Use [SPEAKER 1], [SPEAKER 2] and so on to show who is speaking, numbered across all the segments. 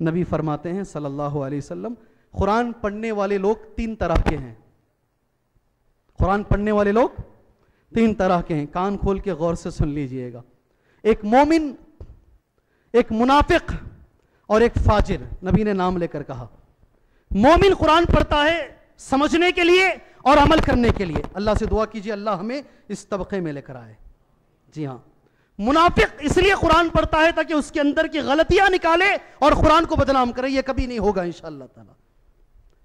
[SPEAKER 1] नबी फरमाते हैं सल्लल्लाहु अलैहि वसल्लम, कुरान पढ़ने वाले लोग तीन तरह के हैं। कुरान पढ़ने वाले लोग तीन तरह के हैं। कान खोल के गौर से सुन लीजिएगा। एक मोमिन, एक मुनाफिक और एक फाजिर, नबी ने नाम लेकर कहा। मोमिन कुरान पढ़ता है समझने के लिए और अमल करने के लिए। अल्लाह से दुआ कीजिए, अल्लाह हमें इस तबके में लेकर आए। जी हाँ। मुनाफिक इसलिए कुरान पढ़ता है ताकि उसके अंदर की गलतियाँ निकाले और कुरान को बदनाम करे। ये कभी नहीं होगा इंशाअल्लाह ताला।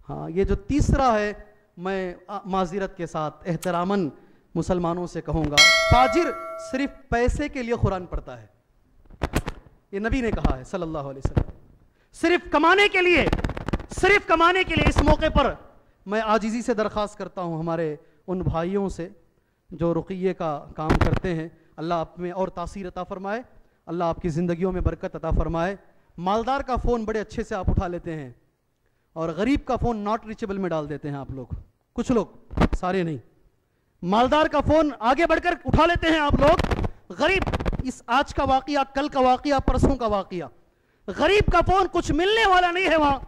[SPEAKER 1] हाँ ये जो तीसरा है, मैं माजीरत के साथ एहतरामन मुसलमानों से कहूँगा फाजिर सिर्फ़ पैसे के लिए कुरान पढ़ता है। ये नबी ने कहा है, सल्लल्लाहु अलैहि वसल्लम। सिर्फ़ कमाने के लिए, सिर्फ़ कमाने के लिए इस मौके पर मैं आजीजी से दरख्वास्त करता हूँ हमारे उन भाइयों से जो रुकिए का काम करते हैं। अल्लाह आप में और तासीर अता फरमाए, अल्लाह आपकी ज़िंदगियों में बरकत अता फरमाए। मालदार का फ़ोन बड़े अच्छे से आप उठा लेते हैं और गरीब का फ़ोन नॉट रीचेबल में डाल देते हैं आप लोग। कुछ लोग, सारे नहीं। मालदार का फ़ोन आगे बढ़कर उठा लेते हैं आप लोग। गरीब, इस आज का वाकया, कल का वाकया, परसों का वाकया। गरीब का फ़ोन कुछ मिलने वाला नहीं है वहाँ।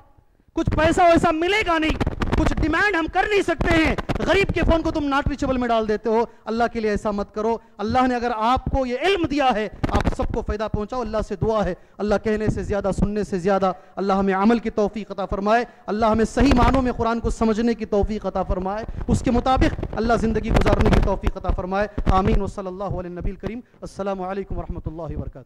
[SPEAKER 1] कुछ पैसा वैसा मिलेगा नहीं। कुछ डिमांड हम कर नहीं सकते हैं। गरीब के फ़ोन को तुम नॉट रीचेबल में डाल देते हो। अल्लाह के लिए ऐसा मत करो। अल्लाह ने अगर आपको ये इल्म दिया है, आप सबको फ़ायदा पहुंचाओ। अल्लाह से दुआ है। अल्लाह कहने से ज़्यादा, सुनने से ज़्यादा। अल्लाह हमें अमल की तोफ़ी अता फरमाए। अल्लाह हमें सही मानों में कुरान को समझने की तोफ़ी अता फरमाए। उसके मुताबिक अल्लाह ज़िंदगी गुजारने की तोफ़ी अता फरमाए। आमीन। वसल नबी करीम। असल वरहमल वर्का